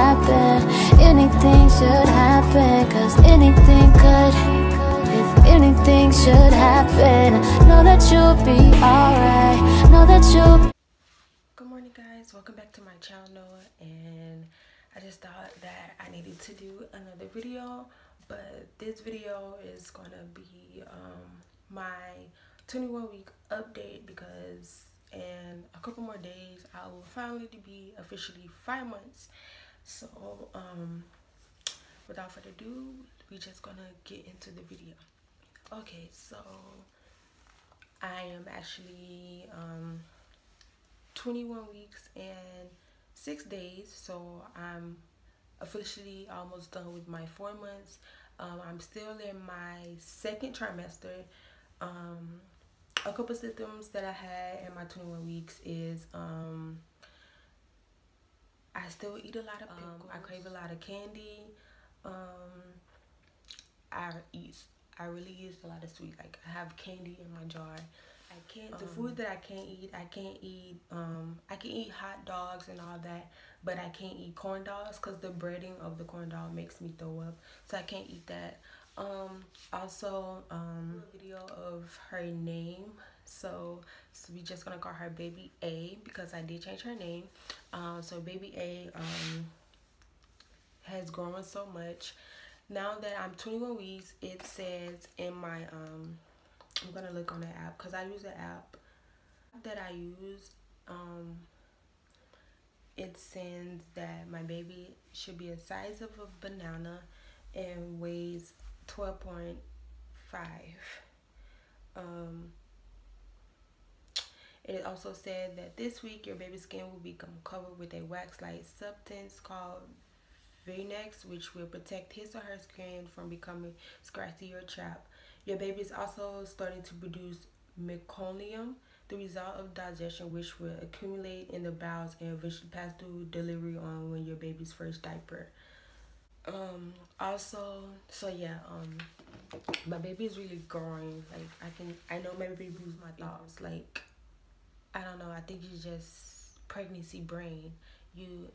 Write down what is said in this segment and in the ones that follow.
happen. Anything should happen, cause anything could. If anything should happen, know that you'll be alright. Know that you'll Good morning, guys. Welcome back to my channel. And I just thought that I needed to do another video, but this video is gonna be um, my 21 week update because in a couple more days I will finally be officially five months. So, um, without further ado, we're just gonna get into the video. Okay, so I am actually um 21 weeks and six days so i'm officially almost done with my four months um, i'm still in my second trimester um, a couple symptoms that i had in my 21 weeks is um, i still eat a lot of pickles. i crave a lot of candy um, i eat i really use a lot of sweet like i have candy in my jar I can't the food that I can't eat. I can't eat. Um, I can eat hot dogs and all that, but I can't eat corn dogs because the breading of the corn dog makes me throw up. So I can't eat that. Um, also, um, video of her name. So, so we just gonna call her Baby A because I did change her name. Um, so Baby A um has grown so much. Now that I'm 21 weeks, it says in my um I'm gonna look on the app because I use the app that I use. Um, it sends that my baby should be a size of a banana and weighs 12.5. Um, it also said that this week your baby's skin will become covered with a wax-like substance called vernix, which will protect his or her skin from becoming scratchy or chapped. Your baby is also starting to produce meconium, the result of digestion, which will accumulate in the bowels and eventually pass through delivery on when your baby's first diaper. Um, also, so yeah, um, my baby is really growing. Like I can, I know my baby moves my thoughts. Like, I don't know. I think it's just pregnancy brain. You,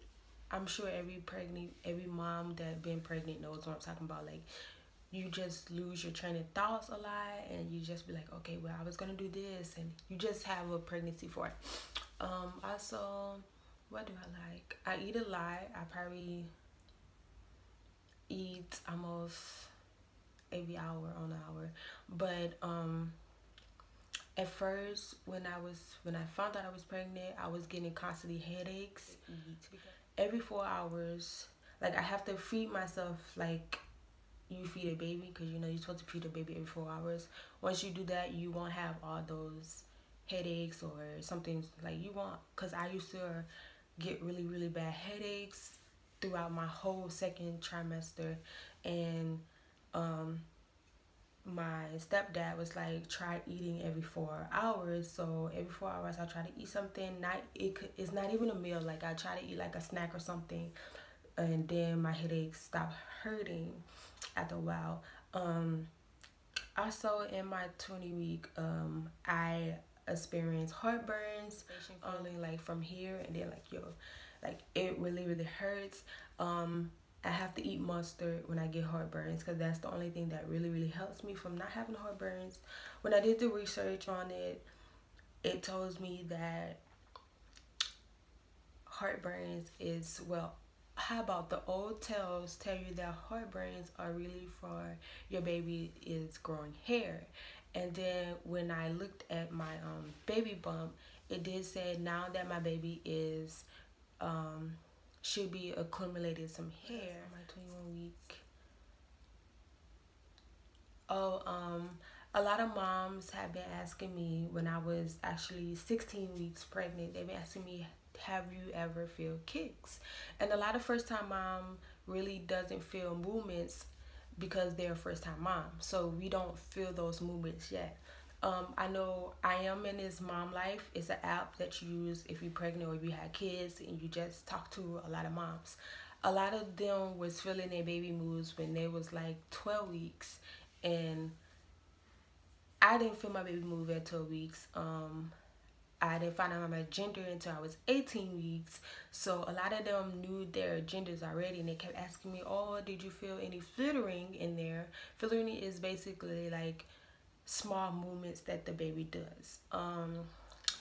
I'm sure every pregnant, every mom that been pregnant knows what I'm talking about. Like, you just lose your train of thoughts a lot and you just be like okay well i was gonna do this and you just have a pregnancy for it um also what do i like i eat a lot i probably eat almost every hour on an hour but um at first when i was when i found out i was pregnant i was getting constantly headaches every four hours like i have to feed myself like you feed a baby because you know you're supposed to feed a baby every four hours. Once you do that, you won't have all those headaches or something like you want. Because I used to get really, really bad headaches throughout my whole second trimester. And um, my stepdad was like, try eating every four hours. So every four hours, I try to eat something. Not it. could, It's not even a meal. Like I try to eat like a snack or something, and then my headaches stop hurting after a while. Um, also in my 20 week, um, I experienced heartburns, only like from here and then like yo, like it really really hurts. Um, I have to eat mustard when I get heartburns because that's the only thing that really really helps me from not having heartburns. When I did the research on it, it tells me that heartburns is well how about the old tales tell you that heartburns are really for your baby is growing hair and then when i looked at my um, baby bump it did say now that my baby is um, should be accumulated some hair my 21 week oh um a lot of moms have been asking me when i was actually 16 weeks pregnant they've been asking me have you ever feel kicks? And a lot of first time mom really doesn't feel movements because they're first time mom. So we don't feel those movements yet. Um, I know I am in this mom life. It's an app that you use if you're pregnant or if you have kids and you just talk to a lot of moms. A lot of them was feeling their baby moves when they was like 12 weeks and I didn't feel my baby move at 12 weeks. Um, I didn't find out my gender until I was 18 weeks. So a lot of them knew their genders already and they kept asking me, Oh, did you feel any flittering in there? Flittering is basically like small movements that the baby does. Um,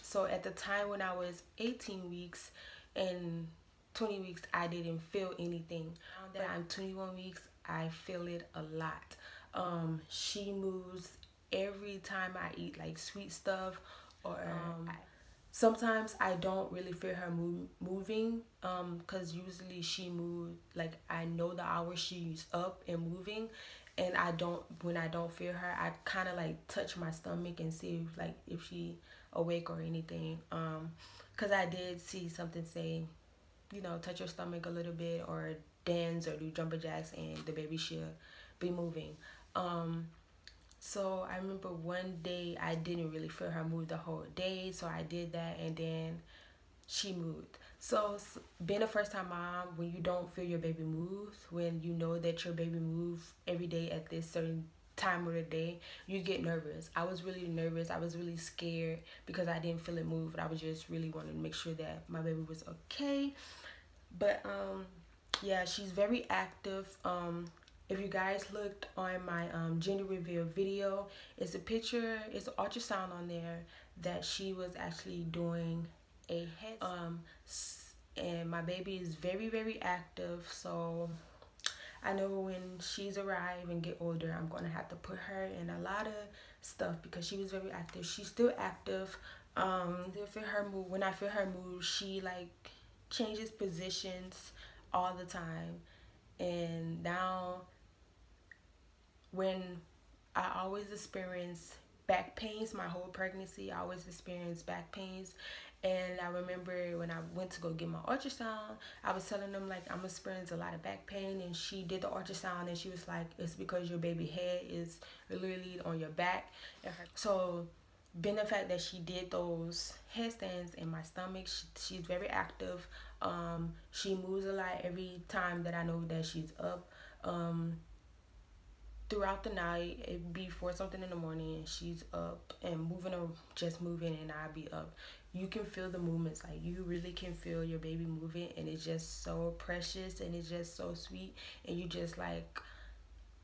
so at the time when I was 18 weeks and 20 weeks, I didn't feel anything. Now that I'm 21 weeks, I feel it a lot. Um, she moves every time I eat like sweet stuff or um, sometimes I don't really feel her move, moving um because usually she moves like I know the hour she's up and moving and I don't when I don't feel her I kind of like touch my stomach and see if, like if she awake or anything um because I did see something say you know touch your stomach a little bit or dance or do jumper jacks and the baby should be moving um so I remember one day I didn't really feel her move the whole day, so I did that and then she moved. So being a first time mom, when you don't feel your baby move, when you know that your baby moves every day at this certain time of the day, you get nervous. I was really nervous. I was really scared because I didn't feel it move. I was just really wanting to make sure that my baby was okay. But um yeah, she's very active. Um if you guys looked on my um, gender reveal video, it's a picture, it's an ultrasound on there that she was actually doing a head. Um, and my baby is very, very active. So I know when she's arrived and get older, I'm to have to put her in a lot of stuff because she was very active. She's still active. Um, feel her move. When I feel her move, she like changes positions all the time. And now when I always experience back pains my whole pregnancy I always experience back pains and I remember when I went to go get my ultrasound I was telling them like I'm experiencing a lot of back pain. And she did the ultrasound and she was like it's because your baby head is literally on your back. So being the fact that she did those headstands in my stomach she, she's very active. Um she moves a lot every time that I know that she's up um throughout the night it'd be for something in the morning and she's up and moving or just moving and i'd be up you can feel the movements like you really can feel your baby moving and it's just so precious and it's just so sweet and you just like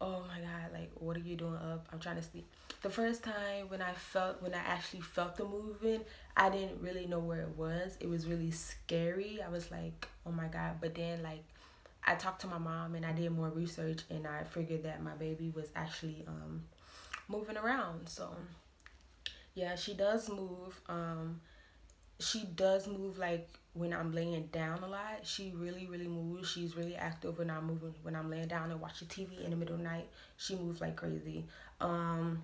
oh my god like what are you doing up i'm trying to sleep the first time when i felt when i actually felt the moving i didn't really know where it was it was really scary i was like oh my god but then like I talked to my mom and I did more research and I figured that my baby was actually um, moving around. So yeah, she does move. Um, she does move like when I'm laying down a lot. She really, really moves. She's really active when I'm moving. When I'm laying down and watching TV in the middle of the night, she moves like crazy. Um,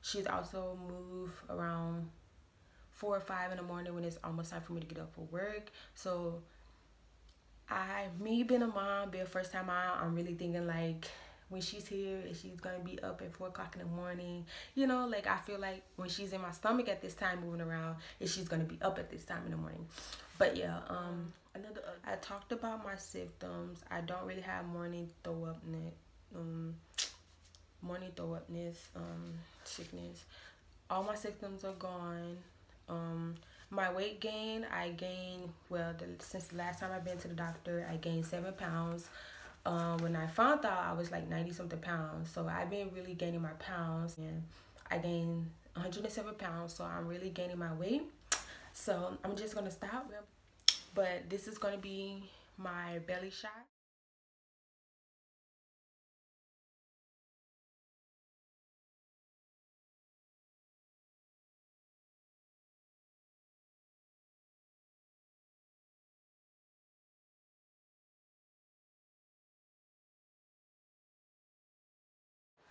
she's also move around four or five in the morning when it's almost time for me to get up for work. So I, me being a mom, being a first time mom, I'm really thinking like when she's here, she's gonna be up at four o'clock in the morning. You know, like I feel like when she's in my stomach at this time, moving around, is she's gonna be up at this time in the morning. But yeah, um, another I talked about my symptoms. I don't really have morning throw upness, um, morning throw upness, um, sickness. All my symptoms are gone. Um, my weight gain, I gained, well, the, since the last time I've been to the doctor, I gained seven pounds. Um, when I found out, I was like 90 something pounds. So I've been really gaining my pounds. And I gained 107 pounds. So I'm really gaining my weight. So I'm just going to stop. But this is going to be my belly shot.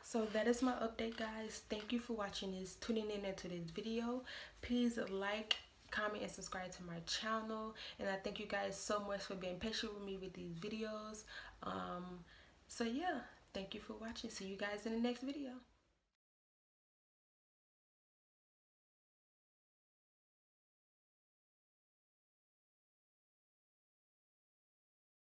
So that is my update guys. Thank you for watching this tuning in into this video. Please like comment and subscribe to my channel. And i thank you guys so much for being patient with me with these videos. Um so yeah thank you for watching. See you guys in the next video